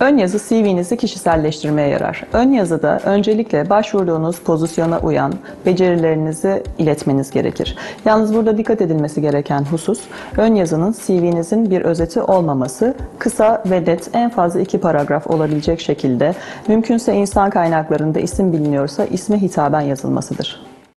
Ön yazı CV'nizi kişiselleştirmeye yarar. Ön yazıda öncelikle başvurduğunuz pozisyona uyan becerilerinizi iletmeniz gerekir. Yalnız burada dikkat edilmesi gereken husus, ön yazının CV'nizin bir özeti olmaması, kısa ve net en fazla iki paragraf olabilecek şekilde, mümkünse insan kaynaklarında isim biliniyorsa isme hitaben yazılmasıdır.